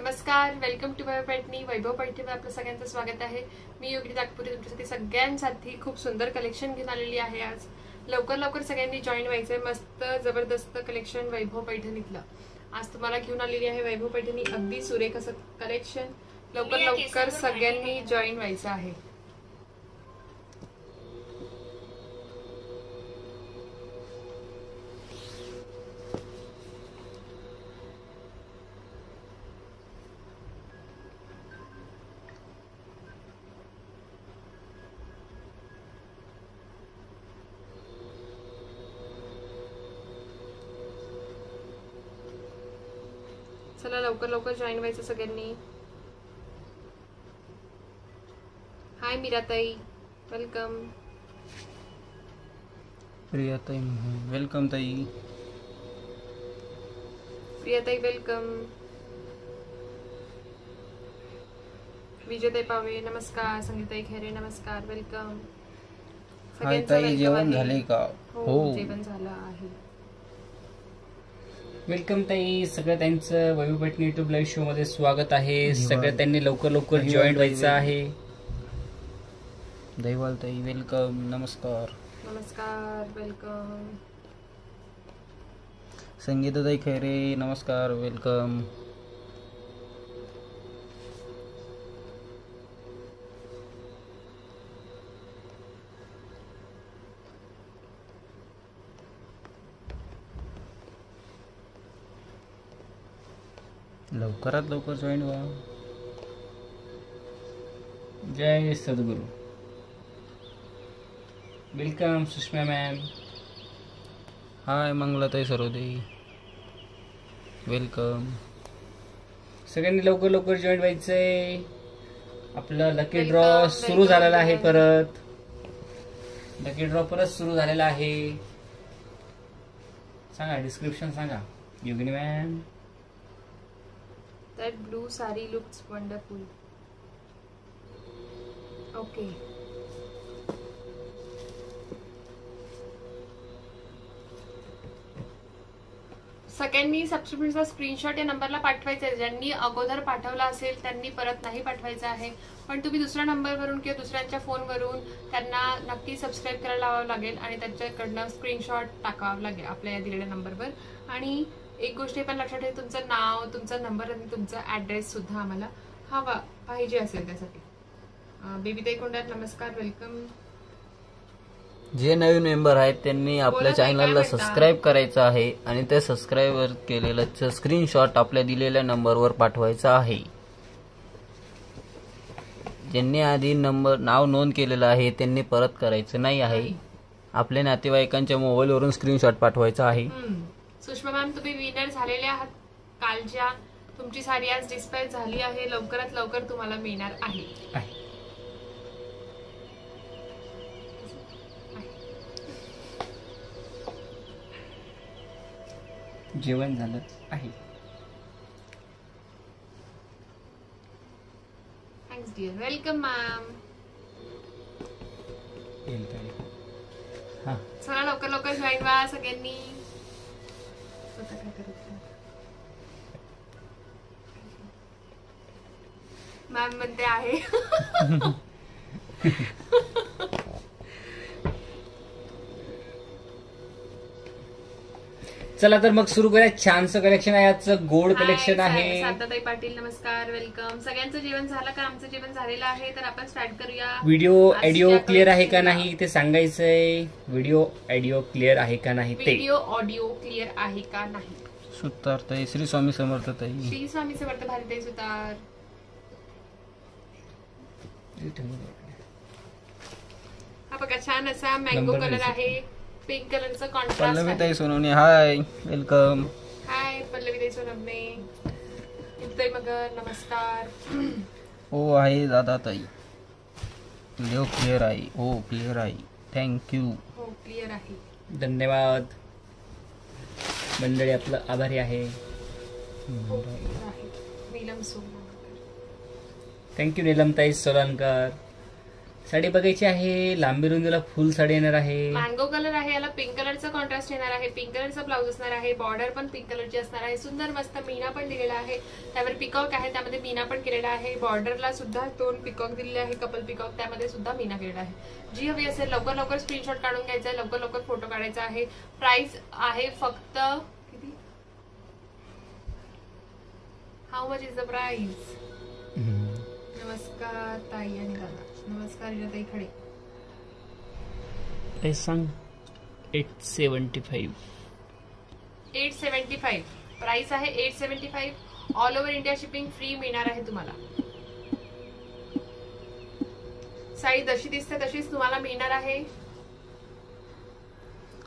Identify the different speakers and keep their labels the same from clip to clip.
Speaker 1: नमस्कार welcome to my Paithani Vaibhav पैठणीवर आपलं सगळ्यांचं स्वागत आहे. मी योगिनी नागपुरी तुमच्यासाठी सगळ्यांसाठी खूप सुंदर कलेक्शन घेऊन आलेली आहे आज. लवकर लवकर सगळ्यांनी जॉईन व्हायचंय. मस्त जबरदस्त कलेक्शन वैभव पैठणीतलं आज तुम्हाला घेऊन आलेली आहे वैभव पैठणी अगदी सुरेख असं कलेक्शन लवकर लवकर सगळ्यांनी जॉईन व्हायचं आहे. लवकर जॉईन व्हायचं सगळ्यांनी. हाय मीराताई. वेलकम
Speaker 2: प्रिया ताई वेलकम ताई.
Speaker 1: प्रियाताई वेलकम विजयताई पावे नमस्कार. संगीताई खेरे नमस्कार. वेलकम
Speaker 2: हाय
Speaker 1: सगळ्यांचं
Speaker 2: ताई
Speaker 1: welcome
Speaker 2: जेवण
Speaker 1: आहे.
Speaker 2: झाले का?
Speaker 1: हो. जेवण झालं आहे.
Speaker 3: वेलकम ताई. सगळं त्यांचं Vaibhav Paithani YouTube live show मध्ये स्वागत आहे. सगळं त्यांनी लवकर लवकर जॉईन. व्हायचं आहे.
Speaker 2: दैवाल ताई. वेलकम. नमस्कार.
Speaker 1: नमस्कार वेलकम.
Speaker 2: संगीता ताई खैरे नमस्कार वेलकम. लवकरात लवकर जॉईन व्हा.
Speaker 3: Jai Sadguru. Welcome Sushma ma'am
Speaker 2: hi मंगलाताई सरोदे. वेलकम
Speaker 3: सगळ्यांनी लवकर लवकर जॉईन व्हायचंय. आपलं लकी ड्रॉ सुरू झालेला आहे. परत. लकी ड्रॉ परत सुरू झालेला आहे. सांगा डिस्क्रिप्शन सांगा. Yogini ma'am
Speaker 1: That blue sari looks wonderful. Okay. सगळ्यांनी सबस्क्रिप्शनचा स्क्रीनशॉट या नंबरला पाठवायचा आहे ज्यांनी अगोदर पाठवला असेल त्यांनी परत नाही पाठवायचं आहे पण तुम्ही दुसऱ्या नंबरवरून किंवा दुसऱ्यांच्या फोनवरून त्यांना नक्की सबस्क्राईब करायला लावावं लागेल आणि त्यांच्याकडनं स्क्रीनशॉट टाकावं लागेल आपल्या या दिलेल्या नंबरवर आणि एक गोष्ट पण लक्षात ठेवा तुमचं नाव तुमचा नंबर आणि तुमचा ऍड्रेस सुद्धा आम्हाला हवा पाहिजे असेल त्यासाठी. बेबीताई कोंडात नमस्कार वेलकम
Speaker 2: जे नवीन मेंबर आहेत त्यांनी आपल्या
Speaker 1: ताई,
Speaker 2: चॅनलला? सबस्क्राईब करायचं आहे आणि ते सबस्क्राईब केलेलं स्क्रीनशॉट आपल्या दिलेल्या नंबरवर पाठवायचा आहे. ज्यांनी आधी नंबर नाव नोंद केलेलं आहे त्यांनी परत करायचं नाही आहे. आपल्या नातेवाईकांच्या मोबाईलवरून स्क्रीनशॉट पाठवायचा आहे.
Speaker 1: सुषमा मॅम तुम्ही विनर झालेले आहात. कालच्या तुमची साडी आज डिस्पॅच झाली आहे. लवकरात लवकर तुम्हाला मिळणार आहे.
Speaker 3: जेवण झालं आहे.
Speaker 1: थँक्स डिअर वेलकम मॅम
Speaker 3: येईल. हा.
Speaker 1: चला लवकर लवकर जॉईन व्हा सगळ्यांनी. स्वतः काय करायचं? मॅम म्हणते आहे
Speaker 3: चला तर मग सुरू करूया. छानसं कलेक्शन आहे. आजचं गोड कलेक्शन आहे.
Speaker 1: शांताताई पाटील नमस्कार वेलकम सगळ्यांचं जेवण झालं का? आमचं जेवण झालेलं आहे. तर आपण स्टार्ट करूया.
Speaker 3: व्हिडिओ ऑडिओ क्लिअर आहे का. नाही ते सांगायचंय. व्हिडिओ ऑडिओ क्लिअर आहे का नाही ते.
Speaker 1: व्हिडिओ ऑडिओ क्लिअर आहे का नाही?
Speaker 2: सुतार ताई श्री स्वामी समर्थ ताई
Speaker 1: श्री स्वामी समर्थ भारतीय सुतार. हा बघा छान असा मँगो कलर आहे. पिंक कलरचा
Speaker 2: पल्लवी
Speaker 1: कॉन्ट्रास्ट
Speaker 2: ताई Sonawane hi welcome
Speaker 1: hi Pallavi देई सोनमने इथे मगर नमस्कार.
Speaker 2: हो आहे दादा ताई व्हिडिओ क्लिअर आहे. हो क्लिअर आहे. थँक्यू
Speaker 1: हो क्लिअर आहे.
Speaker 3: धन्यवाद. मंडळी आपलं आभारी आहे.
Speaker 1: हो नीलम सोमनाथकर
Speaker 3: थँक्यू नीलमताई सोलानकर साडी बघायची आहे लांबी रुंदीला फुल साडी येणार आहे.
Speaker 1: मँगो कलर आहे याला पिंक कलरचा कॉन्ट्रास्ट येणार आहे. पिंक कलरचा ब्लाऊज असणार आहे बॉर्डर पण पिंक कलरची असणार आहे. सुंदर मस्त मीना पण दिलेला आहे. त्यावर पिकॉक आहे त्यामध्ये मीना पण केलेला आहे. बॉर्डरला सुद्धा दोन पिकॉक दिलेले आहे कपल पिकॉक त्यामध्ये सुद्धा मीना केलेला आहे. जी हवी असेल लवकर लवकर स्क्रीनशॉट काढून घ्यायचा आहे लवकर लवकर फोटो काढायचा आहे. प्राइस आहे फक्त किती? How much is the price नमस्कार ताई आणि दादा. नमस्कार ताई खडे.
Speaker 3: ते सांग? Eight seventy five
Speaker 1: eight seventy five price आहे eight seventy five all over India shipping free मिळणार आहे तुम्हाला. साडी जशी दिसते तशीच तुम्हाला मिळणार आहे.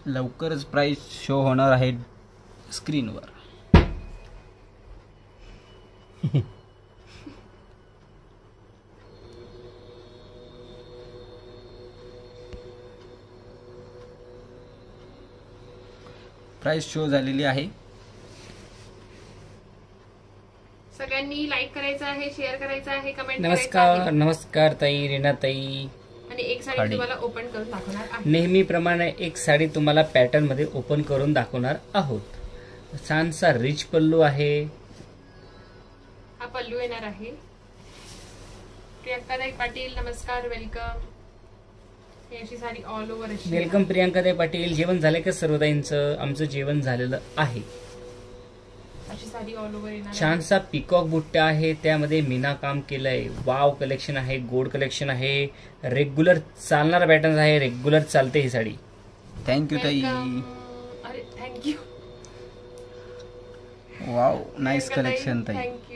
Speaker 2: लवकरच प्राइस शो होणार आहे स्क्रीनवर प्राइस शो झालेली आहे.
Speaker 1: सगळ्यांनी लाईक करायचं आहे शेअर करायचं आहे कमेंट
Speaker 3: नमस्कार नमस्कार ताई रीनाताई.
Speaker 1: आणि एक साडी. तुम्हाला ओपन करून दाखवणार आहे
Speaker 3: नेहमीप्रमाणे एक साडी तुम्हाला पॅटर्नमध्ये ओपन करून दाखवणार आहोत. छानसा रिच पल्लू आहे.
Speaker 1: हा पल्लू येणार आहे. प्रियंकाताई पाटील नमस्कार वेलकम अशी साडी ऑल ओव्हर अशी.
Speaker 3: वेलकम प्रियांकाताई पाटील. जेवण झालंय का सर्वताईंचं आमचं जेवण झालेलं आहे.
Speaker 1: अशी साडी ऑल ओव्हर येणार आहे.
Speaker 3: छानसा पिकॉक बुट्टा आहे. त्यामध्ये मीना काम केलंय. वाव कलेक्शन आहे. गोड कलेक्शन आहे. रेग्युलर चालणारा पॅटर्न आहे. रेग्युलर चालते ही साडी.
Speaker 2: थँक्यू ताई.
Speaker 1: Welcome. अरे thank you
Speaker 2: wow nice collection ताई
Speaker 1: थँक्यू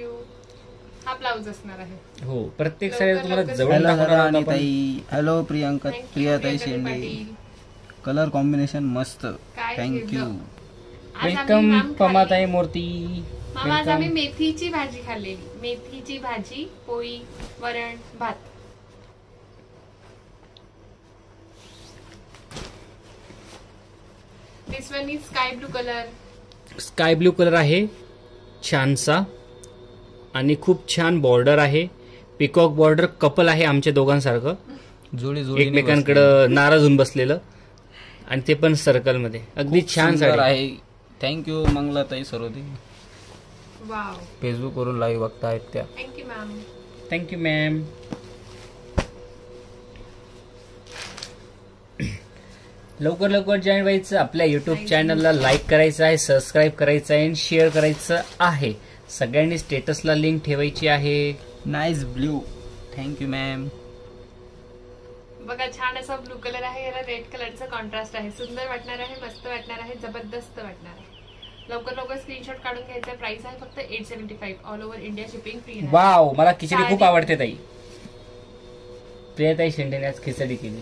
Speaker 1: हा ब्लाऊज असणार आहे.
Speaker 3: हो प्रत्येक साडी तुम्हाला जवळ
Speaker 2: हॅलो
Speaker 3: दाखवणार आहोत आपण.
Speaker 2: ताई. हॅलो प्रियांका
Speaker 1: Thank you,
Speaker 2: प्रियाताई शेंडे.
Speaker 1: पाटील.
Speaker 2: कलर कॉम्बिनेशन मस्त.
Speaker 1: काय
Speaker 2: थँक्यू
Speaker 1: घेतलं? आज आम्ही
Speaker 3: वेलकम
Speaker 1: मॅम
Speaker 3: पमाताई
Speaker 1: खाल्ली.
Speaker 3: मूर्ती.
Speaker 1: मामा आज आम्ही
Speaker 3: वेलकम
Speaker 1: मेथीची भाजी खाल्लेली. मेथीची भाजी पोळी वरण भात. This one is sky blue colour
Speaker 3: sky blue colour आहे. छानसा. आणि खूप छान बॉर्डर आहे. पिकॉक बॉर्डर कपल आहे आमच्या दोघांसारखं.
Speaker 2: जोडी जोडी
Speaker 3: एकमेकांकडं नाराज होऊन बसलेलं. आणि ते पण सर्कलमध्ये अगदी छान साडी.
Speaker 2: आहे. थँक्यू मंगलाताई सरोदी.
Speaker 1: वाव
Speaker 2: फेसबुक वरून लाईव्ह बघतायत त्या.
Speaker 1: थँक्यू मॅम
Speaker 3: थँक्यू मॅम लवकर लवकर जॉईन व्हायचं. आपल्या युट्यूब चॅनलला लाईक करायचं आहे सबस्क्राईब करायचं आहे आणि शेअर करायचं आहे. सगळ्यांनी स्टेटसला लिंक ठेवायची आहे.
Speaker 2: नाईस ब्ल्यू थँक्यू मॅम
Speaker 1: बघा छान असा ब्लू कलर आहे. याला रेड कलरचा कॉन्ट्रास्ट आहे. सुंदर वाटणार आहे मस्त वाटणार आहे जबरदस्त वाटणार आहे. लवकर लवकर स्क्रीनशॉट काढून घ्यायचा प्राइस आहे. फक्त eight seventy five all over India shipping free
Speaker 3: wow मला खिचडी खूप. आवडते ताई. प्रियताई शेंडेने आज खिचडी केली.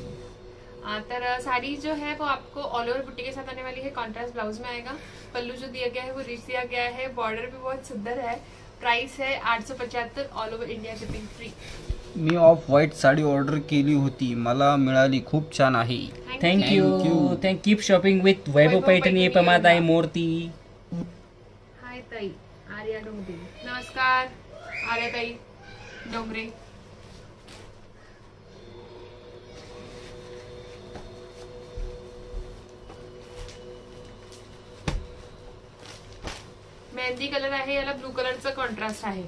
Speaker 1: तर साड़ी जो है वो आपको ऑल ओवर बुट्टी के साथ आने वाली है। कॉन्ट्रास्ट ब्लाउज में आएगा। पल्लू जो दिया गया है वो रिच दिया गया है। बॉर्डर भी बहुत सुंदर है। प्राइस है आठ सौ पचहत्तर all over India shipping free
Speaker 2: मी ऑफ़ व्हाईट साडी ऑर्डर केली होती. मला मिळाली. खूप छान आहे.
Speaker 3: Thank you. Thank keep shopping with Vaibhav Paithani पमाताई
Speaker 1: यांना.
Speaker 3: मूर्ती
Speaker 1: हाय ताई आर्या डोंगरे नमस्कार आर्या ताई डोंगरे मेहंदी कलर आहे याला ब्लू कलरचा कॉन्ट्रास्ट आहे.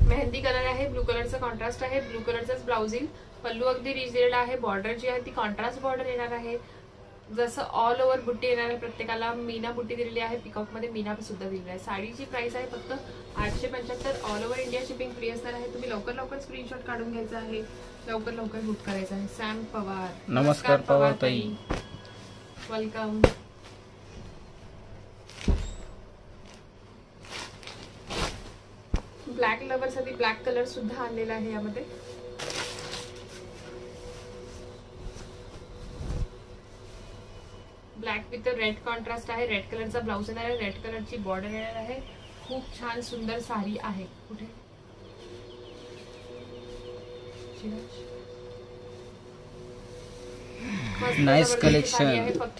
Speaker 1: मेहंदी कलर आहे ब्लू कलरचा कॉन्ट्रास्ट आहे ब्लू कलरचाच ब्लाउज येईल. पल्लू अगदी रिच दिलेला आहे बॉर्डर जी आहे ती कॉन्ट्रास्ट बॉर्डर येणार आहे. जसं ऑल ओव्हर बुट्टी येणार आहे प्रत्येकाला मीना बुट्टी दिलेली आहे पिकॉकमध्ये मीना सुद्धा दिलेली आहे. साडीची प्राइस आहे फक्त आठशे पंच्याहत्तर all over India shipping free असणार आहे. तुम्ही लवकर लवकर स्क्रीनशॉट काढून घ्यायचा आहे. लवकर लवकर बुक करायचं आहे. सॅम पवार
Speaker 2: नमस्कार पवार ताई.
Speaker 1: वेलकम ब्लॅक लवर साठी ब्लॅक कलर सुद्धा आणलेला आहे यामध्ये ब्लॅक विथ रेड कॉन्ट्रास्ट आहे. रेड कलरचा ब्लाऊज येणार आहे. रेड कलरची बॉर्डर येणार आहे. खूप छान सुंदर साडी आहे. कुठे?
Speaker 2: Nice collection.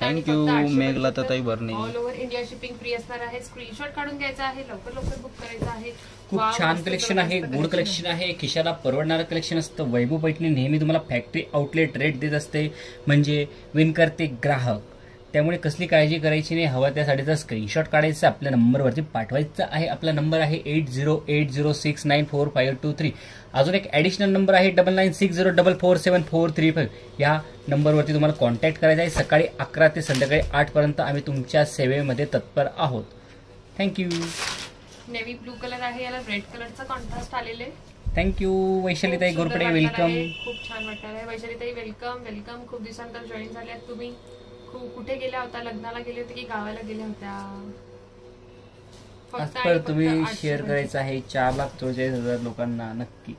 Speaker 2: Thank you, मेघलताताई Bharane.
Speaker 1: All over India shipping free असणार आहे. स्क्रीनशॉट काढून घ्यायचा आहे. लवकर लवकर बुक करायचं आहे.
Speaker 3: खूप छान कलेक्शन आहे. गुड. कलेक्शन आहे. खिशाला परवडणारं कलेक्शन असतं. वैभव पैठणी नेहमी तुम्हाला फॅक्टरी आउटलेट रेट देत असते. म्हणजे विन करते ग्राहक. त्यामुळे कसली काळजी करायची नाही हवा त्या साडीचा स्क्रीनशॉट काढायचा आपल्या नंबरवरती पाठवायचा आहे. आपला नंबर आहे eight zero eight zero six nine four five two three अजून एक ॲडिशनल नंबर आहे double nine six zero double four seven four three five या नंबरवरती तुम्हाला कॉन्टॅक्ट करायचा आहे. सकाळी अकरा ते संध्याकाळी आठपर्यंत आम्ही तुमच्या सेवेमध्ये तत्पर आहोत. थँक्यू
Speaker 1: नेव्ही ब्लू कलर आहे याला रेड कलरचा कॉन्ट्रास्ट आलेले
Speaker 3: थँक्यू वैशालीताई
Speaker 1: वाटणार
Speaker 3: वेलकम
Speaker 1: खूप छान वाटणार आहे. वैशालीताई वेलकम वेलकम खूप दिवसानंतर जॉईन झाल्यात तुम्ही. कुठे गेल्या होता लग्नाला गेले होते की गावाला गेल्या होत्या? फक्त
Speaker 3: पर
Speaker 1: आणि फक्त
Speaker 3: तुम्ही
Speaker 1: आठशे
Speaker 3: शेअर
Speaker 1: पंचवीस.
Speaker 3: करायचं आहे चार लाख चौचाळीस हजार लोकांना नक्की.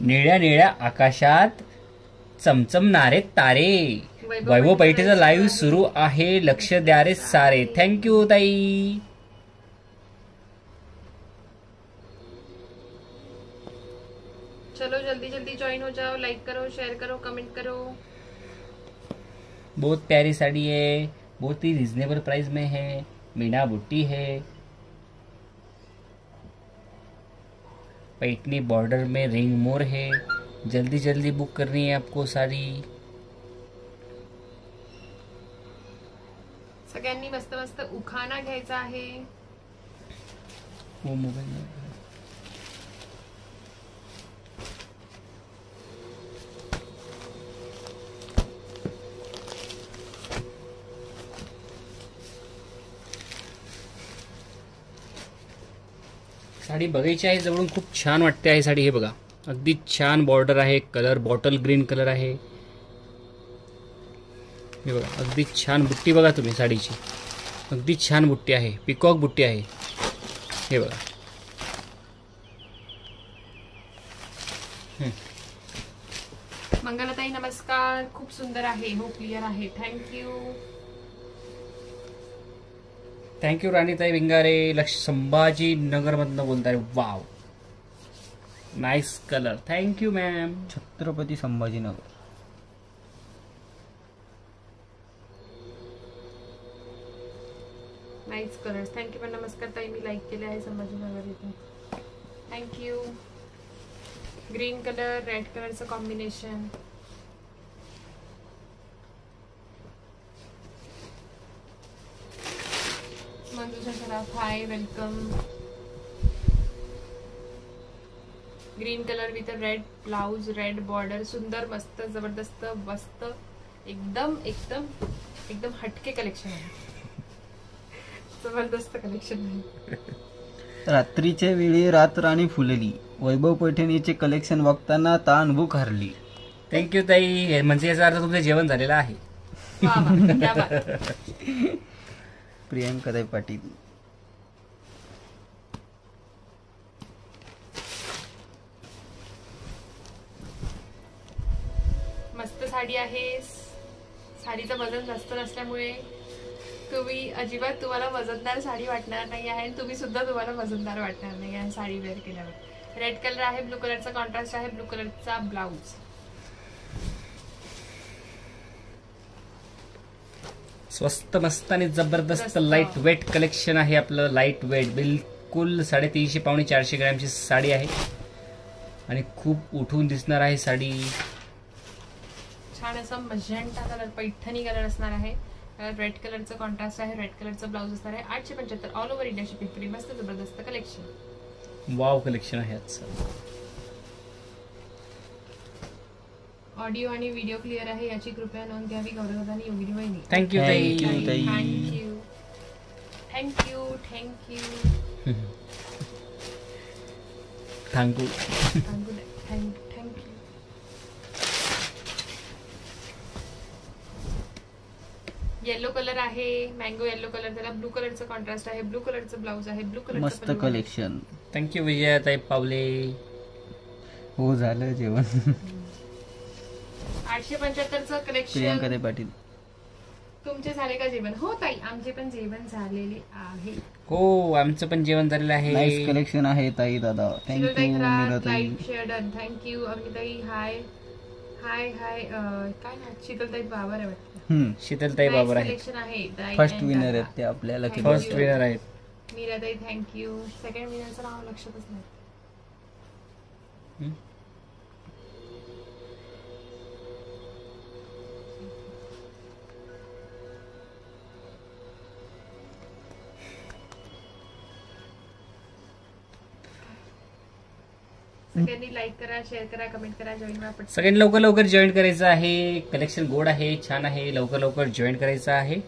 Speaker 3: निळ्या निळ्या आकाशात चमचमणारे तारे.
Speaker 1: वैभव
Speaker 3: पैठेचा लाईव्ह
Speaker 1: सुरू
Speaker 3: सुरू आहे. लक्ष द्या रे सारे. थँक्यू ताई.
Speaker 1: चलो जल्दी जल्दी ज्वाइन हो जाओ लाइक करो शेयर करो कमेंट करो।
Speaker 3: बहुत प्यारी साड़ी है बहुत ही रिजनेबल प्राइस में है मीना बुट्टी है। पैठनी बॉर्डर में रिंग मोर है। जल्दी जल्दी बुक करनी है आपको साड़ी।
Speaker 1: सगळ्यांनी मस्त मस्त उखाणा घ्यायचा आहे.
Speaker 3: वो मोबाइल साडी बघायची आहे जवळून खूप छान वाटते आहे साडी हे बघा. अगदी छान बॉर्डर आहे कलर बॉटल ग्रीन कलर आहे. हे बघा अगदी छान बुट्टी बघा तुम्ही साडीची. अगदी छान बुट्टी आहे पिकॉक बुट्टी आहे. हे बघा.
Speaker 1: मंगलताई नमस्कार. खूप सुंदर आहे हो क्लिअर आहे. थँक्यू
Speaker 3: थँक्यू राणीताई विंगारे लक्ष संभाजी नगरमधनं बोलताय. Wow nice colour thank you ma'am
Speaker 2: Chhatrapati Sambhajinagar
Speaker 1: nice colours thank you पण नमस्कार ताई मी लाईक केले आहे संभाजीनगर इथे. Thank you green colour red कलरचं combination Manjusha Saraf hi welcome green colour with red blouse red border सुंदर मस्त जबरदस्त मस्त एकदम एकदम एकदम हटके कलेक्शन आहे. जबरदस्त कलेक्शन आहे.
Speaker 2: रात्रीच्या वेळी रात राणी फुलली. वैभव पैठणीचे कलेक्शन बघताना ताण भूक हरली.
Speaker 3: थँक्यू ताई. हे म्हणजे याचा अर्थ तुमचं जेवण झालेलं आहे.
Speaker 2: प्रियंकाताई पाटील.
Speaker 1: मस्त साडी आहे. साडीचं वजन जास्त नसल्यामुळे तुम्ही अजिबात तुम्हाला वजनदार साडी वाटणार नाही आहे. आणि तुम्ही सुद्धा तुम्हाला वजनदार वाटणार नाही आहे साडी वेअर केल्यावर. रेड कलर आहे ब्लू कलरचा कॉन्ट्रास्ट आहे ब्लू कलरचा ब्लाऊज
Speaker 3: स्वस्त मस्त आणि जबरदस्त. लाइट वेट कलेक्शन आहे आपलं. लाइट वेट बिलकुल साडेतीनशे पावणे चारशे ग्रॅमची साडी आहे. आणि खूप उठून दिसणार आहे साडी.
Speaker 1: छान असं मजेंटा कलर पैठणी कलर असणार आहे. रेड कलरचं कॉन्ट्रास्ट आहे रेड कलरचं ब्लाउज असणार आहे. आठशे पंच्याहत्तर all over India shipping free मस्त जबरदस्त कलेक्शन
Speaker 3: वाव कलेक्शन आहे आजचं.
Speaker 1: ऑडिओ आणि व्हिडिओ क्लिअर आहे याची कृपया नोंद घ्यावी गौरव आणि योगिनी वहिनी
Speaker 3: थँक्यू ताई.
Speaker 2: ताई.
Speaker 1: Thank you thank you thank you
Speaker 3: thank you
Speaker 1: thank you yellow colour आहे मँगो येलो कलर त्याला ब्लू कलरचं कॉन्ट्रास्ट आहे ब्लू कलरचं ब्लाऊज आहे ब्लू कलरचं
Speaker 2: मस्त. कलेक्शन
Speaker 3: थँक्यू विजयाताई पावले.
Speaker 2: हो झालं जेवण.
Speaker 1: आठशे पंच्याहत्तरचं कलेक्शन
Speaker 2: प्रियंकाताई पाटील.
Speaker 1: तुमचे झाले का जेवण? हो ताई आमचे पण जेवण झालेले आहे.
Speaker 3: हो आमचं पण जेवण झालेलं
Speaker 2: नाईस
Speaker 3: आहे
Speaker 2: कलेक्शन आहे ताई दादा. थँक्यू
Speaker 1: शिरोताई Kharat
Speaker 2: Meeratai.
Speaker 1: Like share done thank you अमिताई hi hi hi अं, काय ना शीतलताई बाबर आहे वाटतं.
Speaker 2: हम्म.
Speaker 3: शीतलताई बाबर आहे.
Speaker 1: कलेक्शन आहे. ताई
Speaker 2: फर्स्ट
Speaker 1: and
Speaker 2: विनर
Speaker 1: दादा.
Speaker 2: आहेत ते आपल्याला
Speaker 1: Thank
Speaker 3: फर्स्ट
Speaker 1: you.
Speaker 3: विनर आहेत.
Speaker 1: मीराताई थँक्यू सेकंड विनरचं नाव लक्षातच नाही.
Speaker 3: हम्म.
Speaker 1: सगळ्यांनी लाईक करा शेअर करा कमेंट करा जॉईन व्हा पटकन.
Speaker 3: सगळ्यांनी लवकर लवकर जॉईन करायचं आहे. कलेक्शन गोड आहे छान आहे. लवकर लवकर जॉईन करायचं आहे.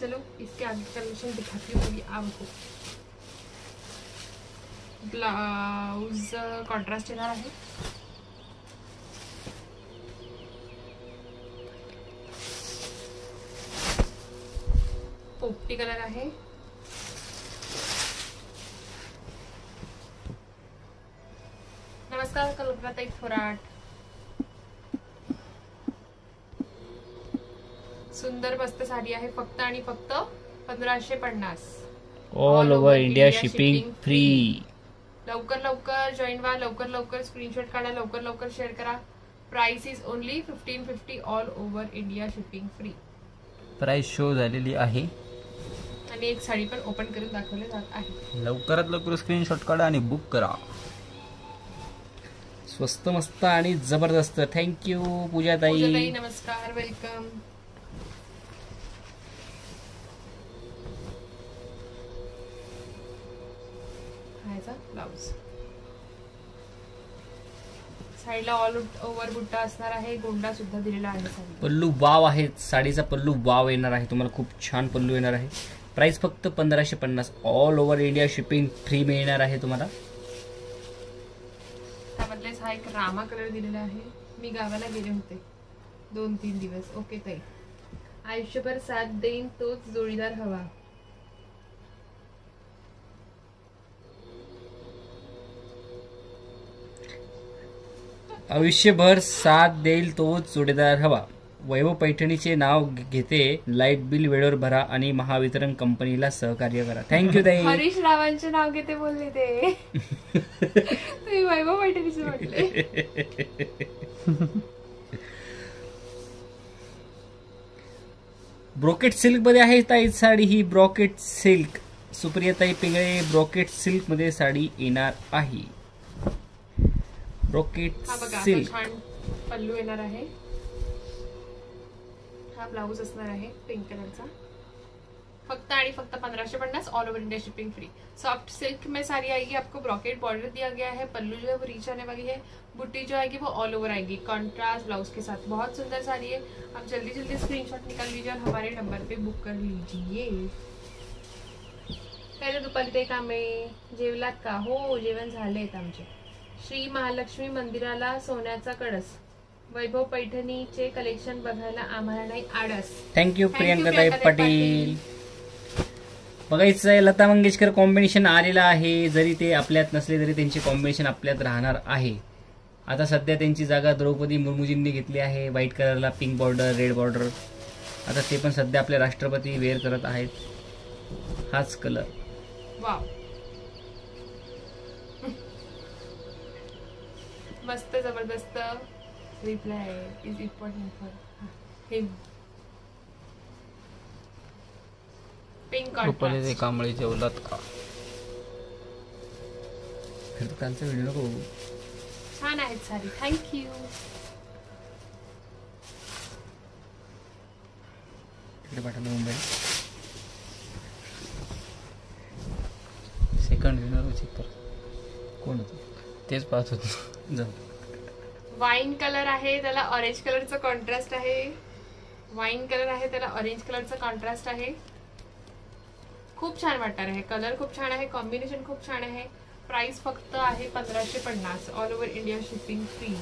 Speaker 1: चलो इसके आगे कलेक्शन दिखाती हूँ अभी आपको ब्लाउज कॉन्ट्रास्ट येणार आहे. पोपटी कलर आहे. कल्पनाताई थोराट. सुंदर मस्त साडी आहे फक्त आणि फक्त पंधराशे पन्नास.
Speaker 3: All over India shipping free
Speaker 1: लवकर लवकर जॉईन व्हा लवकर लवकर स्क्रीनशॉट काढा लवकर लवकर शेअर करा. Price is only fifteen fifty all over India shipping free
Speaker 2: price show झालेली आहे.
Speaker 1: आणि एक साडी पण ओपन करून दाखवले जात आहे.
Speaker 2: लवकरात लवकर स्क्रीनशॉट काढा आणि बुक करा.
Speaker 3: स्वस्त मस्त आणि जबरदस्त. थँक्यू पूजाताई.
Speaker 1: नमस्कार वेलकम हायचा ब्लाउज साईडला ऑल ओव्हर बुट्टा असणार आहे गोंडा सुद्धा दिलेला आहे
Speaker 3: पल्लू वाव आहे. साडीचा पल्लू वाव येणार आहे. तुम्हाला खूप छान पल्लू येणार आहे. प्राइस फक्त पंधराशे पन्नास. All over India shipping free मिळणार आहे तुम्हाला.
Speaker 1: वेळेस हा एक रामा कलर दिलेला आहे. मी गावाला गेले होते. दोन तीन दिवस. ओके ताई. आयुष्यभर साथ देईन तोच जोडीदार हवा.
Speaker 3: आयुष्यभर साथ देईल तोच जोडीदार हवा. वैभव पैठणीचे नाव घेते. लाइट बिल वेळेवर भरा आणि महावितरण कंपनीला सहकार्य करा. थँक्यू ताई.
Speaker 1: हरीश रावांचे नाव घेते बोलले ते. तुम्ही वैभव पैठणीचे
Speaker 3: ब्रोकेट सिल्कमध्ये आहे ताई साडी. ही ब्रॉकेट सिल्क. सुप्रियाताई पिंगळे ब्रॉकेट सिल्कमध्ये साडी येणार आहे. Brocade silk.
Speaker 1: पल्लू येणार आहे. हा ब्लाऊज असणार आहे पिंक कलरचा फक्त आणि फक्त पंद्रह पन्नास all over India shipping free soft silk में साड़ी आएगी आपको ब्रॉकेट बॉर्डर दिया गया है पल्लू जो है वो रीच आने वाली है बुट्टी जो आएगी वो ऑल ओवर आएगी. कॉन्ट्रास्ट ब्लाउज के साथ बहुत सुंदर साड़ी है। आप जल्दी जल्दी स्क्रीनशॉट निकाल लीजिए और हमारे नंबर पे बुक कर लीजिए। पहिले दुपारी ते कामे जेवलात का हो जेवण झालेत आमचे. श्री महालक्ष्मी मंदिराला सोन्याचा कळस. वैभव पैठणीचे कलेक्शन बघायला आम्हाला नाही आडस
Speaker 3: थँक्यू
Speaker 1: प्रियंकाताई
Speaker 3: पाटील. बघायचं लता मंगेशकर कॉम्बिनेशन आलेलं आहे. जरी ते आपल्यात नसले तरी त्यांचे कॉम्बिनेशन आपल्यात राहणार आहे. आता सध्या त्यांची जागा द्रौपदी मुर्मूजींनी घेतली आहे. व्हाईट कलरला पिंक बॉर्डर रेड बॉर्डर आता ते पण सध्या आपले राष्ट्रपती वेअर करत आहेत. हाच कलर
Speaker 1: वाव मस्त जबरदस्त. Reply is important for him pink
Speaker 2: Rupali ते कांबळे जेवलात का?
Speaker 3: खरं तर कालचा व्हिडिओ नको बघू.
Speaker 1: छान आहेत साडी थँक्यू
Speaker 3: तिकडे पाठवलं मुंबई.
Speaker 2: सेकंड विनर चेक कर
Speaker 3: कोण होतं?
Speaker 2: तेच पाहत होतो.
Speaker 3: जाऊ.
Speaker 1: वाईन कलर आहे त्याला ऑरेंज कलरचं कॉन्ट्रास्ट आहे. वाईन कलर आहे त्याला ऑरेंज कलरचं कॉन्ट्रास्ट आहे. खूप छान वाटणार आहे. कलर खूप छान आहे कॉम्बिनेशन खूप छान आहे. प्राइस फक्त आहे पंधराशे पन्नास all over India shipping free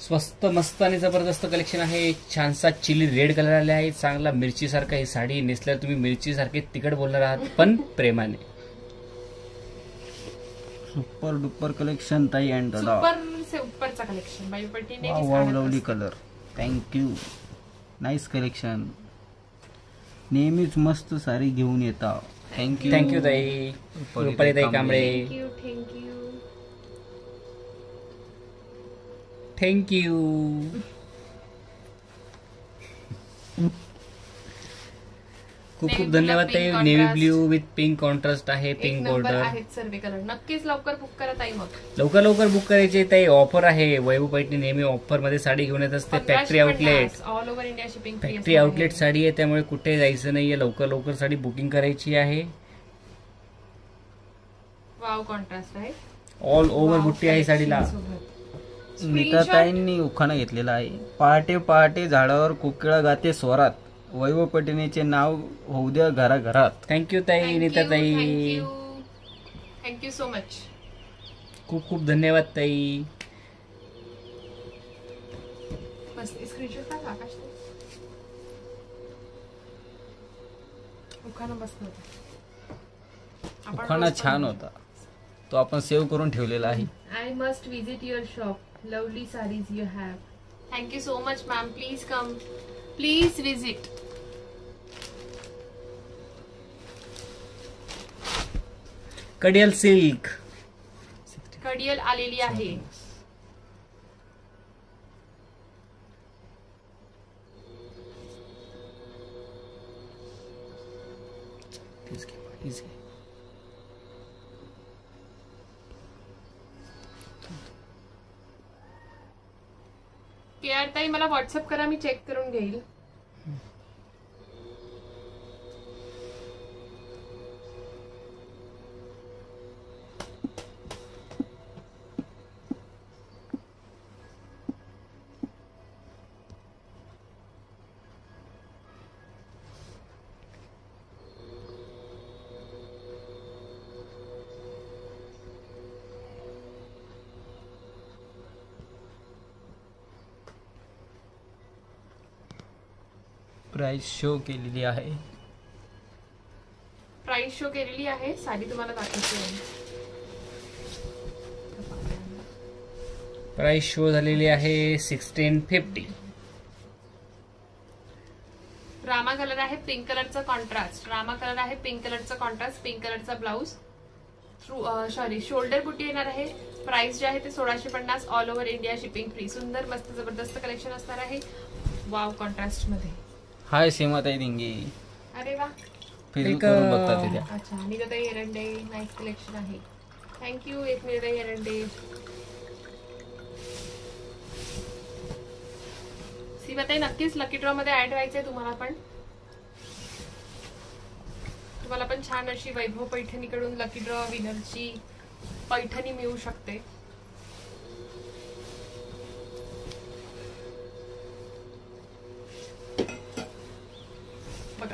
Speaker 3: स्वस्त मस्त आणि जबरदस्त कलेक्शन आहे. छानसा चिली रेड कलर आले आहे चांगला मिरची सारखा ही साडी नेसल्यावर तुम्ही मिरची सारखे तिकट बोलणार आहात पण प्रेमाने.
Speaker 2: सुपर डुपर कलेक्शन ताई अँड दादा.
Speaker 1: सुपर से उपरचा कलेक्शन बाई पट्टीने
Speaker 2: wow wow lovely colour thank you nice collection नेहमीच मस्त साडी घेऊन येता. थँक्यू
Speaker 3: थँक्यू ताई. रुपाली ताई कांबळे.
Speaker 1: थँक्यू थँक्यू
Speaker 3: थँक्यू खूप खूप धन्यवाद ताई.
Speaker 1: pink
Speaker 3: navy. Blue with pink contrast आहे पिंक बॉर्डर
Speaker 1: आहेत सर्व कलर नक्कीच लवकर बुक करा ताई मग.
Speaker 3: लवकर लवकर बुक करायचे ताई. ऑफर आहे. वैभव पैठणी नेहमी ऑफरमध्ये साडी घेऊन येत असते. Factory outlet
Speaker 1: all over India shipping
Speaker 3: factory outlet sari आहे त्यामुळे कुठे जायचं नाहीये. लवकर लवकर साडी बुकिंग करायची आहे.
Speaker 1: वाव कॉन्ट्रास्ट आहे
Speaker 3: ऑल ओव्हर बुट्टी आहे साडीला.
Speaker 1: सोबत.
Speaker 2: नीताताईंनी उखाणा घेतलेला आहे. पहाटे पहाटे झाडावर कोकिळा गाते स्वरात. वैभव पटिनीचे नाव होऊ द्या घराघरात.
Speaker 3: थँक्यू ताई नीता ताई.
Speaker 1: थँक्यू सो मच
Speaker 3: खूप खूप धन्यवाद ताई.
Speaker 1: उखाणा
Speaker 2: छान होता. तो आपण सेव्ह करून ठेवलेला आहे.
Speaker 1: I must visit your shop. Lovely sarees you have. Thank you so much, ma'am. Please come. Please
Speaker 3: कडियल सिल्क.
Speaker 1: कडियल आलेली आहे. के ताई मला व्हॉट्सअप करा मी चेक करून घेईल.
Speaker 2: प्राइस शो केलेली आहे.
Speaker 1: प्राइस शो केलेली आहे. साडी तुम्हाला दाखवते.
Speaker 3: प्राइस शो झालेली आहे सिक्स्टीन फिफ्टी
Speaker 1: रामा कलर आहे पिंक कलरचा कॉन्ट्रास्ट रामा कलर आहे पिंक कलरचा कॉन्ट्रास्ट पिंक कलरचा ब्लाऊज थ्रू सॉरी शोल्डर बुटी येणार आहे. प्राइस जे आहे ते सोळाशे पन्नास all over India shipping free सुंदर मस्त जबरदस्त कलेक्शन असणार आहे. वाव कॉन्ट्रास्टमध्ये.
Speaker 2: हाय सीमाताई दिंगी.
Speaker 1: अरे वा.
Speaker 2: फेसबुक
Speaker 3: एक,
Speaker 2: करून बघता ते त्या
Speaker 1: अच्छा निगताई एरंडे नाईस कलेक्शन आहे. थँक्यू एक निगताई एरंडे सीमाताई नक्कीच लकी ड्रॉ मध्ये ऍड व्हायचंय तुम्हाला पण. तुम्हाला पण छान अशी वैभव पैठणीकडून लकी ड्रॉ विनरची पैठणी मिळू शकते.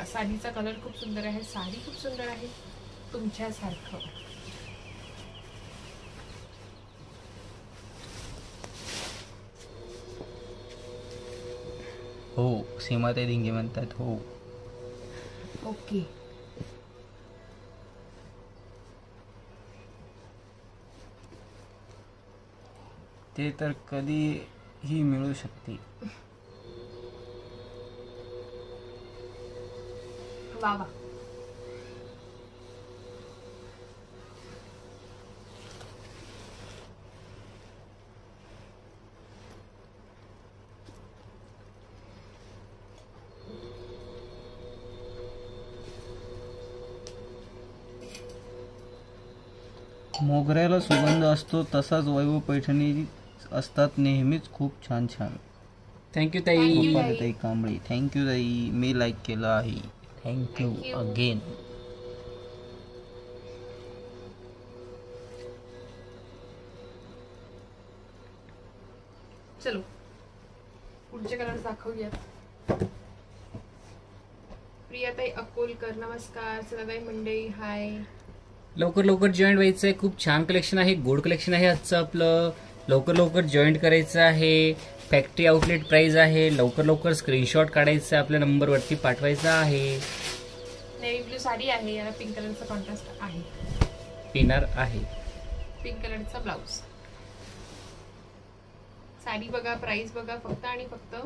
Speaker 1: बघा साडीचा कलर खूप सुंदर आहे साडी खूप सुंदर आहे. तुमच्यासारखं.
Speaker 2: हो सीमाताई दिंगे म्हणतात हो.
Speaker 1: ओके.
Speaker 2: ते तर कधीही मिळू शकते
Speaker 1: वा
Speaker 2: मोगऱ्याला सुगंध असतो तसाच वैभव पैठणी असतात नेहमीच खूप छान छान
Speaker 3: थँक्यू
Speaker 1: Thank
Speaker 3: ताई.
Speaker 2: ताई कांबळे. थँक्यू ताई. मी लाईक केलं आहे. Thank you
Speaker 1: Thank you.
Speaker 2: अगेन
Speaker 1: चलो पुढचे कलर दाखवूयात. प्रियाताई अकोलकर नमस्कार. सदाबाई मंडई हाय
Speaker 3: लवकर लवकर जॉईंट व्हायचंय. खूप छान कलेक्शन आहे गोड कलेक्शन आहे आजचं आपलं. लवकर लवकर जॉईंट करायचं आहे. फॅक्टरी आउटलेट प्राइस आहे. लवकर लवकर स्क्रीनशॉट काढायचं आहे आपल्या नंबरवरती पाठवायचा आहे.
Speaker 1: नेव्ही ब्लू साडी आहे याला पिंक कलरचा कॉन्ट्रास्ट आहे.
Speaker 3: पिनार आहे.
Speaker 1: पिंक कलरचा ब्लाऊज साडी बघा प्राइस बघा फक्त आणि फक्त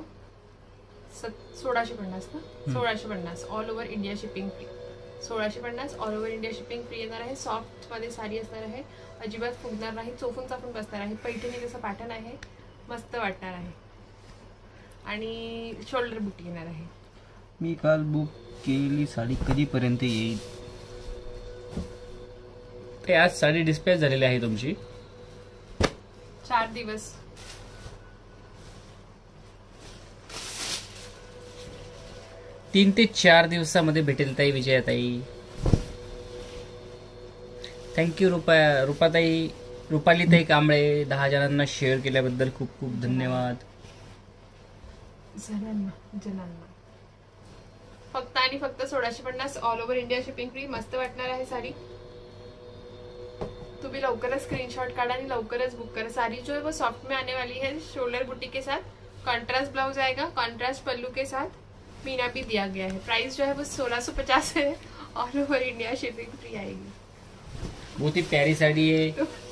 Speaker 1: सत- सोळाशे पन्नास ना? सोळाशे पन्नास. All over India shipping free सोळाशे पन्नास all over India shipping free येणार आहे. सॉफ्टमध्ये साडी असणार आहे. अजिबात फुगणार नाही. चोफून चापून बसणार आहे. पैठणी जसं पॅटर्न आहे मस्त वाटणार आहे. आणि शोल्डर बुटी येणार आहे.
Speaker 2: मी काल बुक केलेली साडी कधीपर्यंत येईल?
Speaker 3: ते आज साडी डिस्पॅच झालेली आहे तुमची.
Speaker 1: चार दिवस.
Speaker 3: तीन ते चार दिवसामध्ये भेटेल ताई विजयाताई. थँक्यू रुपा रुपाताई. रुपालीताई कांबळे दहा जणांना शेअर केल्याबद्दल खूप खूप धन्यवाद.
Speaker 1: जणांना जणांना फक्त आणि फक्त सोळाशे पन्नास all over India shipping free मस्त वाटणार आहे साडी. तुम्ही लवकरच स्क्रीनशॉट काढा आणि लवकरच बुक करा. साड़ी जो है वो सॉफ्ट में आने वाली है शोल्डर बुटी के साथ कॉन्ट्रास्ट ब्लाउज आएगा कॉन्ट्रास्ट पल्लू के साथ मीना भी दिया गया है. प्राइस जो है वो सोलह सौ पचास है all over India shipping free आएगी.
Speaker 3: बहुत ही प्यारी साडी आहे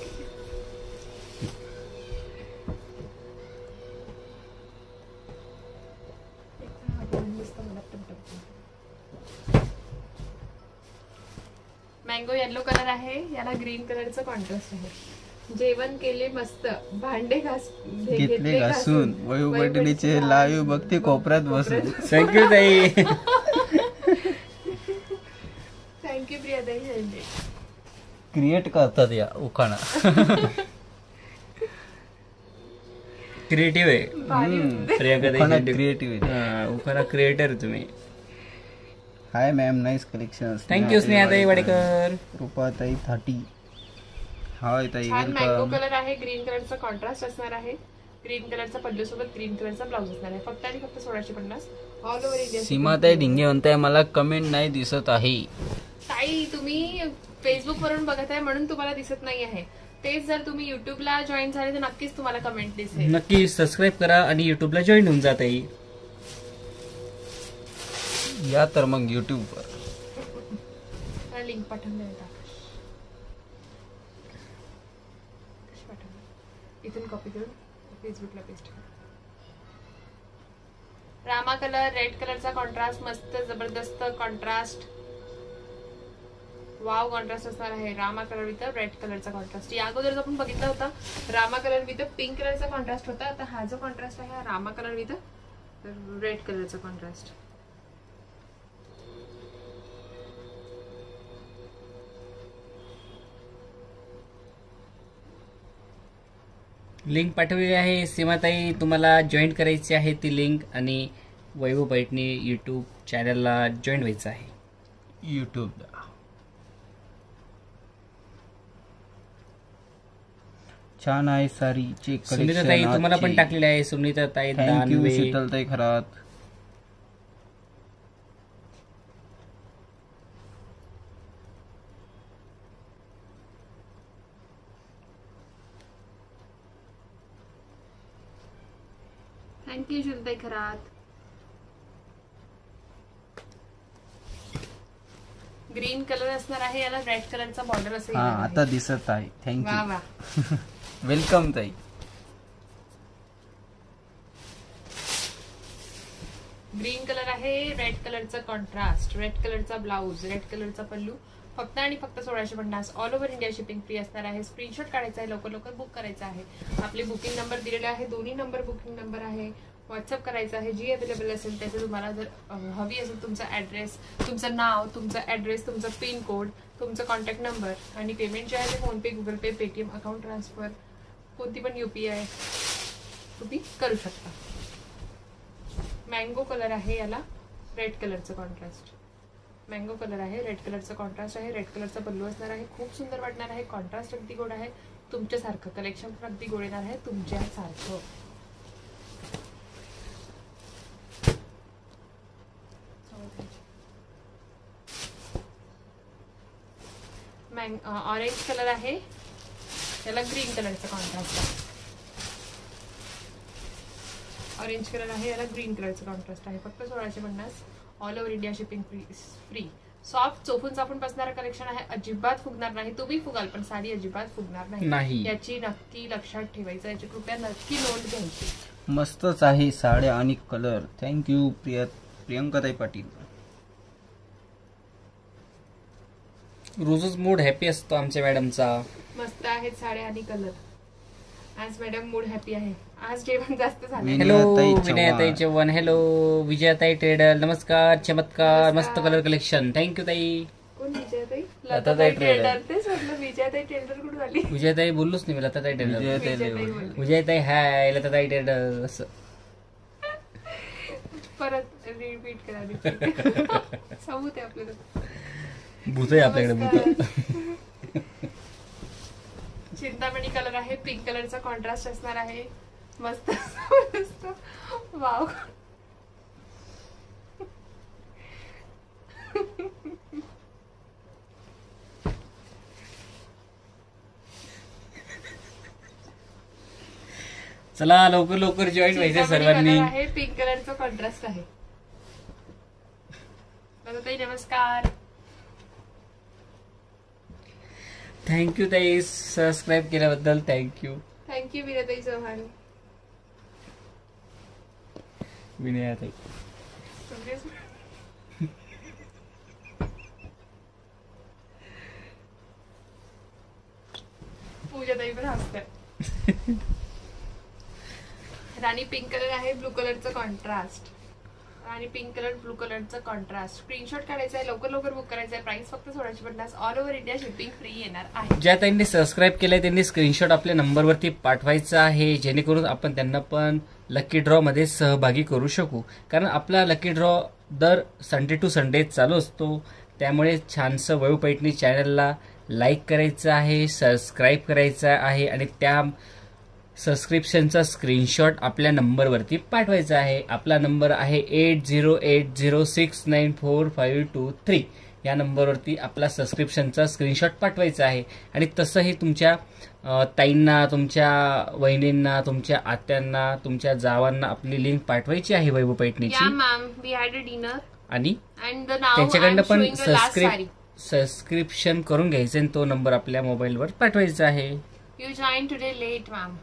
Speaker 1: मँगो येलो कलर आहे याला ग्रीन कलरचं कॉन्ट्रास्ट आहे. जेवण केले मस्त. भांडे घास
Speaker 2: घेतले घासून वयू पैठणीचे लाईव्ह बघते कोपऱ्यात बसून.
Speaker 3: थँक्यू ताई.
Speaker 1: थँक्यू प्रियाताई शेंडे
Speaker 2: क्रिएट करतात या उखाणा.
Speaker 3: क्रिएटिव्ह आहे. प्रियंका ताई.
Speaker 2: क्रिएटिव्ह
Speaker 3: हा, उखाणा क्रिएटर तुम्ही.
Speaker 2: Hi ma'am nice collection.
Speaker 3: Thank you स्नेहाताई Wadekar.
Speaker 2: रुपाताई थाटी हाय ताई
Speaker 1: छान मँगो
Speaker 2: वेलकम
Speaker 1: कलर आहे ग्रीन कलरचा कॉन्ट्रास्ट असणार आहे. ग्रीन कलरचा पल्लू सोबत ग्रीन कलरचा ब्लाऊज असणार आहे. फक्त आणि फक्त सोळाशे पन्नास. ऑल ओव्हर इंडिया
Speaker 2: सीमाताई ढिंगे म्हणताय मला कमेंट नाही दिसत आहे.
Speaker 1: ताई तुम्ही फेसबुक वरून बघत आहे म्हणून तुम्हाला दिसत नाही आहे. तेच जर तुम्ही युट्यूबला जॉईन झाले तर नक्कीच तुम्हाला कमेंट दिसेल.
Speaker 3: नक्की सबस्क्राईब करा आणि युट्यूबला जॉईन होऊन जात आहे
Speaker 2: या तर मग युट्यूब वर.
Speaker 1: लिंक पाठवून द्या कशी पाठवणार? इथून कॉपी करून फेसबुकला पेस्ट कर. रामा कलर रेड कलरचा कॉन्ट्रास्ट मस्त जबरदस्त कॉन्ट्रास्ट वाव कॉन्ट्रास्ट असणार आहे. रामा कलर विथ रेड कलरचा कॉन्ट्रास्ट या अगोदर आपण बघितला होता रामा कलर विथ पिंक कलरचा कॉन्ट्रास्ट होता. आता हा जो कॉन्ट्रास्ट आहे हा रामा कलर विथ रेड कलरचा कॉन्ट्रास्ट
Speaker 3: लिंक पाठवलेली आहे. सीमाताई तुम्हाला जॉईन करायची आहे ती लिंक आणि वैभव पैठणी यूट्यूब चॅनलला जॉईन व्हायचं आहे.
Speaker 2: युट्यूबला छान आहे सारीचे
Speaker 3: सुनीता ताई तुम्हाला पण टाकलेले आहे. सुनीता ताई
Speaker 2: थँक्यू
Speaker 3: दानवे.
Speaker 2: शीतलताई खरात.
Speaker 1: शुलताई खरात ग्रीन कलर असणार आहे याला रेड कलरचा बॉर्डर असेल
Speaker 2: हा आता दिसत आहे. थँक्यू
Speaker 1: वा
Speaker 2: वेलकम ताई.
Speaker 1: ग्रीन कलर आहे रेड कलरचा कॉन्ट्रास्ट रेड कलरचा ब्लाऊज रेड कलरचा पल्लू. फक्त आणि फक्त सोळाशे पन्नास. All over India shipping free असणार आहे. स्क्रीनशॉट काढायचा आहे लवकर लवकर बुक करायचा आहे. आपले बुकिंग नंबर दिलेले आहे दोन्ही नंबर बुकिंग नंबर आहे. व्हॉट्सअप करायचा आहे जी अवेलेबल असेल त्याचं तुम्हाला जर हवी असेल तुमचा ॲड्रेस तुमचं नाव तुमचा ॲड्रेस तुमचा पिन कोड तुमचा कॉन्टॅक्ट नंबर आणि पेमेंट जे आहे ते PhonePe Google pay Paytm account transfer कोणती पण यू पी आय तुम्ही करू शकता. मँगो कलर आहे याला रेड कलरचं कॉन्ट्रास्ट मँगो कलर आहे रेड कलरचं कॉन्ट्रास्ट आहे रेड कलरचा पल्लू असणार आहे खूप सुंदर वाटणार आहे कॉन्ट्रास्ट अगदी गोड आहे तुमच्यासारखं कलेक्शन पण अगदी गोड येणार आहे तुमच्यासारखं. मँग ऑरेंज कलर आहे. याला ग्रीन कलरचा कॉन्ट्रास्ट आहे. ऑरेंज कलर आहे याला ग्रीन कलरचं कॉन्ट्रास्ट आहे. फक्त सोळाशे पन्नास. All over India shipping free free soft चोफून चापून बसणारं कलेक्शन आहे. अजिबात फुगणार नाही. तुम्ही फुगाल पण साडी अजिबात फुगणार नाही.
Speaker 3: नाही.
Speaker 1: याची नक्की लक्षात ठेवायचं याची कृपया नक्की नोंद घ्यायची.
Speaker 2: मस्तच आहे साड्या आणि कलर थँक्यू प्रिया प्रियंकाताई पाटील.
Speaker 3: रोजच मूड हॅपी असतो आमच्या मॅडमचा
Speaker 1: मस्त आहेत साड्या आणि कलर आज मॅडम मूड हॅपी आहे. आज जेवण जास्त झालं.
Speaker 3: हॅलो
Speaker 2: विनयाताई
Speaker 3: विनयाताई
Speaker 2: चव्हाण.
Speaker 3: हॅलो विजयाताई ट्रेडर नमस्कार चमत्कार. मस्त
Speaker 1: नमस्कार.
Speaker 3: कलर कलेक्शन थँक्यू ताई.
Speaker 1: कोण विजयाताई?
Speaker 3: लताताई
Speaker 1: तेच म्हटलं विजयाताई टेलर कुठून आली?
Speaker 3: विजयाताई बोललोच नाही मी लताताई ट्रेडर
Speaker 2: विजयाताई
Speaker 1: विजयाताई
Speaker 2: लेवल.
Speaker 1: बोलली.
Speaker 3: विजयाताई हाय लताताई ट्रेडर असं.
Speaker 1: परत रिपीट करा repeat. आहे आपल्याला.
Speaker 3: भूत आहे आपल्याकडे भूत.
Speaker 1: चिंतामणी कलर आहे पिंक कलरचा कॉन्ट्रास्ट असणार आहे. मस्त मस्त. वाव
Speaker 3: चला लवकर लवकर जॉईन व्हायचं सर्वांनी.
Speaker 1: पिंक कलरचा कॉन्ट्रास्ट आहे. नमस्कार.
Speaker 3: थँक्यू ताई. सबस्क्राईब केल्याबद्दल थँक्यू
Speaker 1: थँक्यू विनताई चव्हाण
Speaker 3: विनयाताई
Speaker 1: पूजाताई पण हसतात राणी पिंक कलर आहे ब्लू कलरचं कॉन्ट्रास्ट आणि पिंक कलर ब्लू कलरचं कॉन्ट्रास्ट स्क्रीनशॉट काढायचा आहे लवकर लवकर बुक करायचं आहे. प्राइस फक्त सोळाशे पन्नास. All over India shipping free येणार आहे.
Speaker 3: ज्या त्यांनी सबस्क्राईब केलंय त्यांनी स्क्रीनशॉट आपल्या नंबरवरती पाठवायचा आहे. जेणेकरून आपण त्यांना पण लकी ड्रॉ मध्ये सहभागी करू शकू. कारण आपला लकी ड्रॉ दर संडे टू संडे चालू असतो. त्यामुळे छानसं वयू पैठणी चॅनलला लाईक करायचं आहे सबस्क्राईब करायचं आहे. आणि त्या सबस्क्रिप्शनचा स्क्रीनशॉट आपल्या नंबरवरती पाठवायचा आहे. आपला नंबर आहे eight zero eight zero six nine four five two three. या नंबरवरती आपला सबस्क्रिप्शनचा स्क्रीनशॉट पाठवायचा आहे. आणि तसंही तुमच्या ताईंना तुमच्या वहिनींना तुमच्या आत्यांना तुमच्या जावांना आपली लिंक पाठवायची आहे वैभव पैठणीची. आणि त्यांच्याकडनं पण सबस्क्रिप सबस्क्रिप्शन करून घ्यायचं आणि तो नंबर आपल्या मोबाईलवर पाठवायचा आहे.
Speaker 1: You join today let ma'am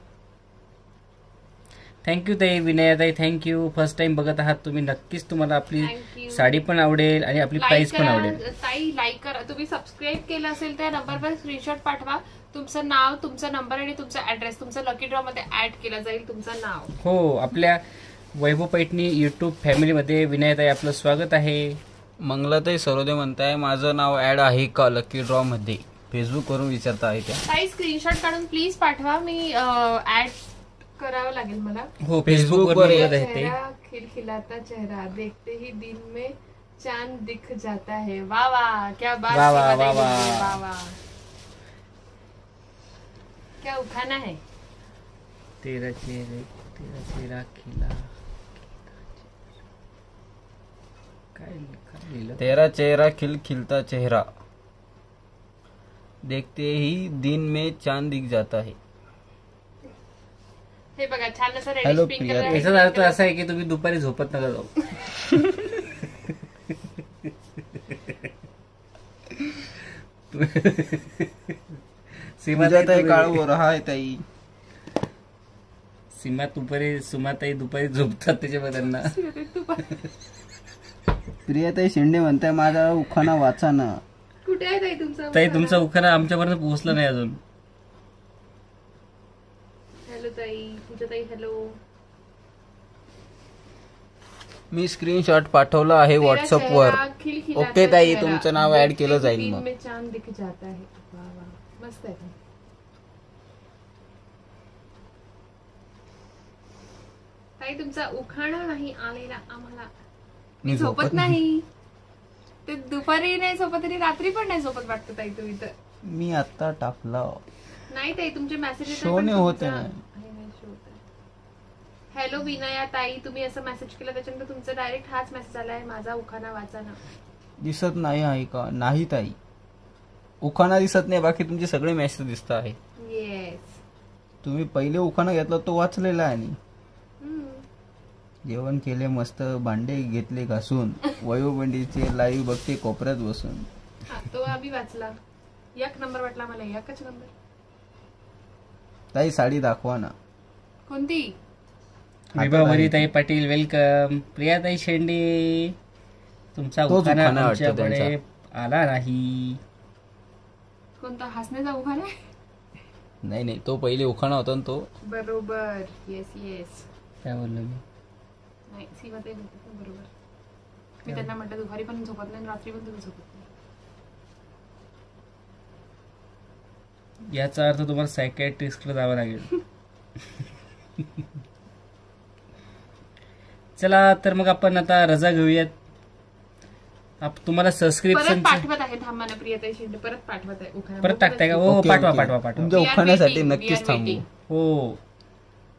Speaker 3: thank you ताई. विनयाताई थँक्यू फर्स्ट टाइम बघत आहात तुम्ही. नक्कीच तुम्हाला आपली. साडी पण आवडेल आणि आपली प्राइस पण आवडेल.
Speaker 1: ताई लाईक करा. तुम्ही सबस्क्राईब केलं असेल त्या नंबरवर स्क्रीनशॉट पाठवा. तुमचं नाव तुमचा नंबर आणि तुमचा ऍड्रेस तुमचं लकी ड्रॉ मध्ये ऍड केलं जाईल तुमचं नाव.
Speaker 3: हो आपल्या वैभव पैठणी युट्यूब फॅमिलीमध्ये विनयताई आपलं स्वागत आहे.
Speaker 2: मंगलाताई सरोदे म्हणताय माझं नाव ऍड आहे का लकी ड्रॉ मध्ये? फेसबुक वरून विचारता आहे त्या.
Speaker 1: ताई स्क्रीनशॉट काढून प्लीज पाठवा. मी ऍड करावं लागेल मला.
Speaker 3: हो फेसबुक
Speaker 2: वर
Speaker 3: ते
Speaker 1: चेहरा खिलखिलाता चेहरा. देखते ही दिन में चाँद दिख जाता है. वाह वाह क्या बात है,
Speaker 3: वाह, वाह। वाह।
Speaker 1: वाह क्या उखाना है?
Speaker 3: तेरा चेहरे तेरा चेहरा खिला
Speaker 2: तेरा चेहरा खिल खिलता चेहरा। देखते ही दिन में चाँद दिख जाता है।
Speaker 1: हे बघा छान असं
Speaker 2: Hello,
Speaker 1: reddish pink
Speaker 2: Priya.
Speaker 1: Colour
Speaker 3: याचा अर्थ असा आहे की तुम्ही दुपारी झोपत नका जाऊ. सीमा
Speaker 2: पूजाताई काळू हाय ताई.
Speaker 3: सीमा दुपारी सुमाताई दुपारी झोपतात त्याच्यामुळे त्यांना.
Speaker 2: प्रियाताई शिंदे म्हणताय माझा उखाणा वाचा ना.
Speaker 1: कुठे आहे ताई तुमचा
Speaker 3: ताई तुमचा उखाणा आमच्यापर्यंत पोहोचला नाही अजून.
Speaker 1: हॅलो ताई पूजा ताई हॅलो
Speaker 2: मी स्क्रीनशॉट पाठवला आहे व्हॉट्सअप वर. ओके ताई, तुमचं नाव add केलं जाईल मग.
Speaker 1: चांद दिख जाता है वाह वाह मस्त आहे. ताई. तुमचा उखाणा नाही आलेला आम्हाला.
Speaker 2: मी
Speaker 1: झोपत नाही. ते दुपारी नाही झोपत आणि रात्री पण नाही झोपत वाटतं ताई तुम्ही तर.
Speaker 2: मी आता टाकला.
Speaker 1: नाही ताई तुमचे मेसेज
Speaker 2: Show नाही होत आहे.
Speaker 1: हॅलो विनया ताई तुम्ही असं मेसेज केलं त्याच्यानंतर तुमचा डायरेक्ट हाच मेसेज आलाय माझा उखाणा वाचा ना.
Speaker 2: दिसत नाही आहे का? नाही ताई. उखाणा दिसत नाही बाकी तुमचे सगळे मेसेज दिसत आहे
Speaker 1: येस
Speaker 2: तुम्ही पहिले उखाणा घेतला तो वाचलेला आहे आणि. जेवण केले मस्त भांडे घेतले घासून वयोबंडीचे लाईव्ह बघते कोपऱ्यात बसून.
Speaker 1: हा, तो आम्ही वाचला. एक नंबर वाटला मला एकच नंबर.
Speaker 2: ताई साडी दाखवा ना.
Speaker 1: कोणती?
Speaker 3: वैभवरीताई पाटील वेलकम. प्रियाताई शेंडे. तुमचा
Speaker 2: तोच
Speaker 3: उखाणा
Speaker 2: उखाणा वाटतो
Speaker 3: आमच्याकडे आला नाही.
Speaker 1: कोणता हसण्याचा उखाणा? आहे?
Speaker 2: नाही नाही तो पहिले उखाणा होता ना तो.
Speaker 1: बरोबर. येस येस
Speaker 3: काय बोललो मी?
Speaker 1: नाही सीमा ते बरोबर. मी त्यांना म्हटलं दुपारी पण झोपत नाही आणि रात्री पण तुम्ही झोपत नाही
Speaker 3: याचा अर्थ तुम्हाला सायकॅट्रिस्टला जावं लागेल. चला तर मग आपण आता रजा घेऊयात. आप- तुम्हाला
Speaker 1: परत
Speaker 3: सबस्क्रिप्शन
Speaker 1: पाठवत आहे थांबा ना प्रियताई शिंदे परत पाठवत आहे उखाणा.
Speaker 3: परत टाकताय का? हो पाठवा. पाठवा पाठवा.
Speaker 2: तुमच्या उखाण्यासाठी नक्कीच थांबू.
Speaker 3: हो.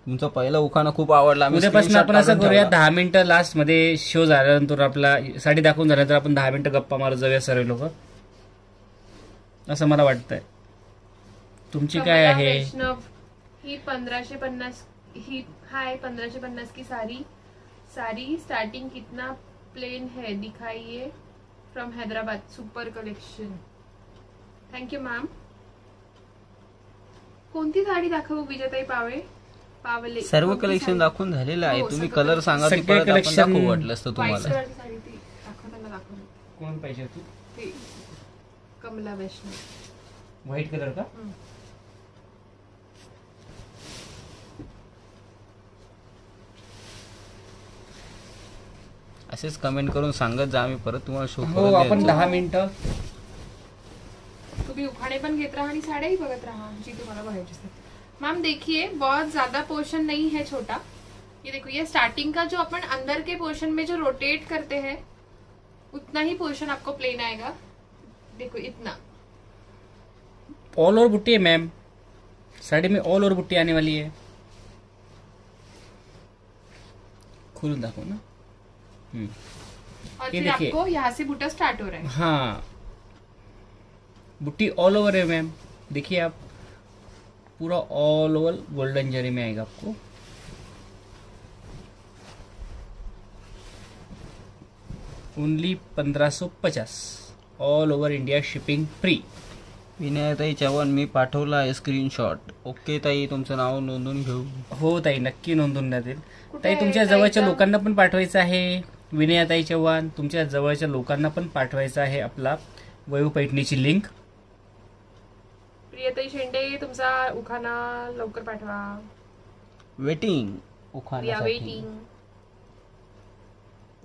Speaker 2: तुमचा पहिला उखाणा खूप आवडला.
Speaker 3: उद्यापासून आपण असं करूया. दहा मिनिटं लास्टमध्ये शो झाल्यानंतर आपला साडी दाखवून झाल्यानंतर आपण दहा मिनिटं गप्पा मारत जाऊया सर्व लोक. असं मला वाटतंय. तुमची काय
Speaker 1: कमला
Speaker 3: आहे?
Speaker 1: वैष्णव ही पंद्रहशे पन्नास ही हाय पंद्रहशे पन्नास की साड़ी साड़ी स्टार्टिंग कितना प्लेन है दिखाइए from Hyderabad super collection thank you ma'am कोणती साडी दाखवू विजयताई पावे? पावले.
Speaker 2: सर्व
Speaker 1: कोणती
Speaker 2: कलेक्शन
Speaker 1: साडी?
Speaker 2: दाखवून झालेलं आहे.
Speaker 1: हो,
Speaker 2: तुम्ही
Speaker 1: सगळं
Speaker 2: कलर सांगा ते
Speaker 3: सगळे
Speaker 2: परत आपण
Speaker 3: collection-
Speaker 2: दाखवू वाटलं असतं तुम्हाला.
Speaker 1: कलरची साडी ती दाखवताना दाखवली.
Speaker 3: कोण पाहिजे तू
Speaker 1: ती कमला वैष्णव.
Speaker 3: व्हाईट कलर का?
Speaker 1: हम्म.
Speaker 2: असेच कमेंट करून सांगत जा आम्ही परत तुम्हाला शो
Speaker 3: हो आपण दहा मिनिटं.
Speaker 1: तुम्ही उखाणे पण घेत राहा आणि साड्याही बघत राहा जी तुम्हाला बघायची असते मैम देखिए बहुत ज़्यादा पोर्शन नहीं है छोटा. ये देखो ये स्टार्टिंग का जो अपन अंदर के पोर्शन में जो रोटेट करते हैं उतना ही पोर्शन आपको प्लेन आएगा. देखो इतना.
Speaker 3: ऑल ओवर बुट्टी है मैम साड़ी में ऑल ओवर बुट्टी आने वाली है. खोलून दाखव ना.
Speaker 1: और
Speaker 3: ये
Speaker 1: फिर
Speaker 3: देखिए।
Speaker 1: आपको यहाँ से बूटा स्टार्ट हो रहा है।
Speaker 3: हाँ। बुट्टी ऑल ओवर है मैम देखिए आप पूरा ऑल ओवर गोल्डन जरी में आएगा आपको। ओनली पंद्रह सौ पचास। All over India shipping free
Speaker 2: विनयताई Chavan मी पाठवला आहे स्क्रीनशॉट ओके ताई तुमचं नाव नोंदून घेऊ.
Speaker 3: हो ताई नक्की नोंदवून देतील. ताई तुमच्या जवळच्या? लोकांना पण पाठवायचं आहे. विनयाताई चव्हाण तुमच्या जवळच्या लोकांना पण पाठवायचं आहे आपला वयू पैठणीची लिंक
Speaker 1: प्रियताई शेंडे तुमचा उखाणा लवकर पाठवा.
Speaker 2: वेटिंग उखाण्यासाठी
Speaker 1: वेटिंग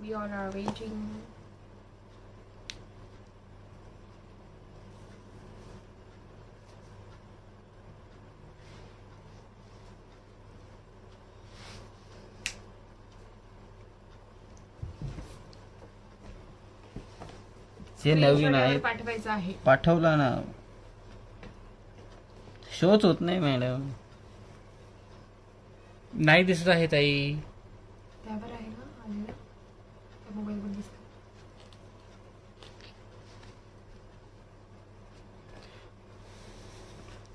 Speaker 1: वी आर वेटिंग
Speaker 2: जे नवीन आहे
Speaker 1: पाठवायचं आहे.
Speaker 2: पाठवला ना. शोच होत नाही मॅडम.
Speaker 3: नाही दिसत आहे ताई
Speaker 1: त्यावर आहे ना आलेलं त्या मोबाईलवर दिसतं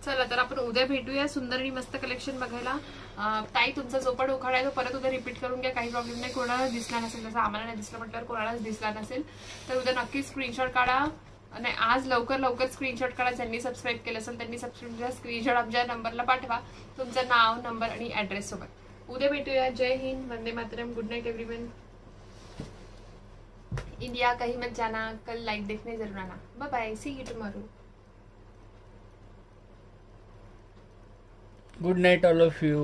Speaker 1: चला तर आपण उद्या भेटूया. सुंदर आणि मस्त कलेक्शन बघायला. ताई तुमचा जो पण उखाडा आहे तो परत उद्या रिपीट करून घ्या. काही प्रॉब्लेम नाही. कोणाला दिसला नसेल. जसं आम्हाला नाही दिसलं म्हटल्यावर कोणालाच दिसला नसेल. तर उद्या नक्की स्क्रीनशॉट काढा. आणि आज लवकर लवकर स्क्रीनशॉट काढा. ज्यांनी सबस्क्राईब केलं असेल त्यांनी सबस्क्राईब स्क्रीनशॉट आमच्या नंबरला पाठवा. तुमचं नाव नंबर आणि ऍड्रेस सोबत. उद्या भेटूया. जय हिंद. वंदे मातरम. गुड नाईट एव्हरीवन इंडिया कहीं मत जाना. कल लाइव देखने जरूर आना. Bye bye see you tomorrow
Speaker 3: good night all of you